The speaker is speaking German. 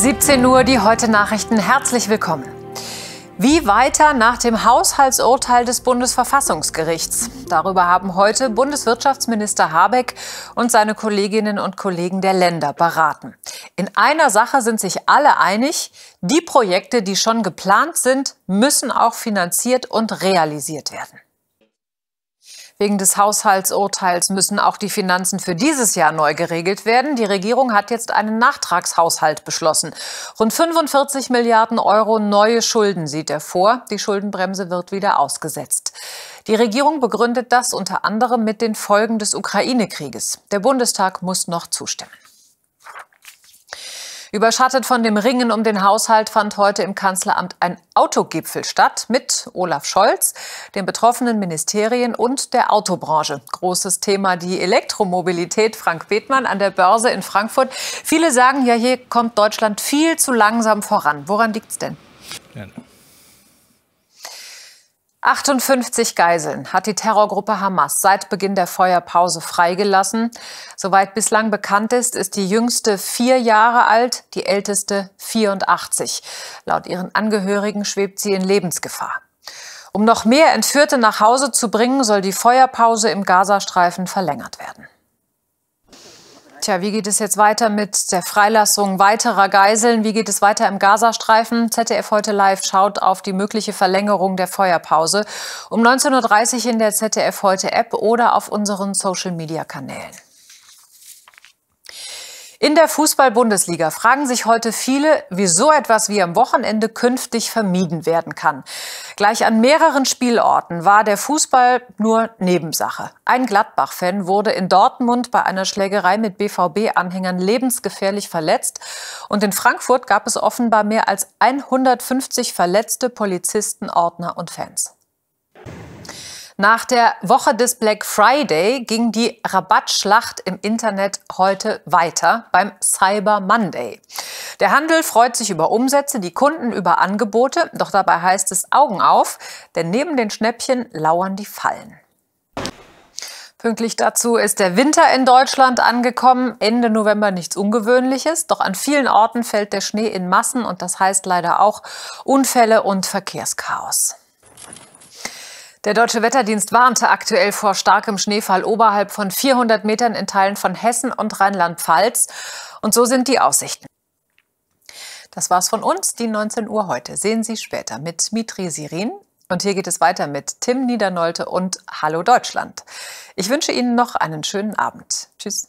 17 Uhr die heute Nachrichten. Herzlich willkommen. Wie weiter nach dem Haushaltsurteil des Bundesverfassungsgerichts? Darüber haben heute Bundeswirtschaftsminister Habeck und seine Kolleginnen und Kollegen der Länder beraten. In einer Sache sind sich alle einig. Die Projekte, die schon geplant sind, müssen auch finanziert und realisiert werden. Wegen des Haushaltsurteils müssen auch die Finanzen für dieses Jahr neu geregelt werden. Die Regierung hat jetzt einen Nachtragshaushalt beschlossen. Rund 45 Milliarden Euro neue Schulden sieht er vor. Die Schuldenbremse wird wieder ausgesetzt. Die Regierung begründet das unter anderem mit den Folgen des Ukraine-Krieges. Der Bundestag muss noch zustimmen. Überschattet von dem Ringen um den Haushalt fand heute im Kanzleramt ein Autogipfel statt mit Olaf Scholz, den betroffenen Ministerien und der Autobranche. Großes Thema die Elektromobilität. Frank Bethmann an der Börse in Frankfurt. Viele sagen ja, hier kommt Deutschland viel zu langsam voran. Woran liegt es denn? Ja. 58 Geiseln hat die Terrorgruppe Hamas seit Beginn der Feuerpause freigelassen. Soweit bislang bekannt ist, ist die jüngste vier Jahre alt, die älteste 84. Laut ihren Angehörigen schwebt sie in Lebensgefahr. Um noch mehr Entführte nach Hause zu bringen, soll die Feuerpause im Gazastreifen verlängert werden. Tja, wie geht es jetzt weiter mit der Freilassung weiterer Geiseln? Wie geht es weiter im Gazastreifen? ZDF heute live schaut auf die mögliche Verlängerung der Feuerpause um 19.30 Uhr in der ZDF heute App oder auf unseren Social Media Kanälen. In der Fußball-Bundesliga fragen sich heute viele, wie so etwas wie am Wochenende künftig vermieden werden kann. Gleich an mehreren Spielorten war der Fußball nur Nebensache. Ein Gladbach-Fan wurde in Dortmund bei einer Schlägerei mit BVB-Anhängern lebensgefährlich verletzt. Und in Frankfurt gab es offenbar mehr als 150 verletzte Polizisten, Ordner und Fans. Nach der Woche des Black Friday ging die Rabattschlacht im Internet heute weiter beim Cyber Monday. Der Handel freut sich über Umsätze, die Kunden über Angebote, doch dabei heißt es Augen auf, denn neben den Schnäppchen lauern die Fallen. Pünktlich dazu ist der Winter in Deutschland angekommen. Ende November nichts Ungewöhnliches. Doch an vielen Orten fällt der Schnee in Massen und das heißt leider auch Unfälle und Verkehrschaos. Der Deutsche Wetterdienst warnte aktuell vor starkem Schneefall oberhalb von 400 Metern in Teilen von Hessen und Rheinland-Pfalz. Und so sind die Aussichten. Das war's von uns, die 19 Uhr heute. Sehen Sie später mit Mitri Sirin. Und hier geht es weiter mit Tim Niedernolte und Hallo Deutschland. Ich wünsche Ihnen noch einen schönen Abend. Tschüss.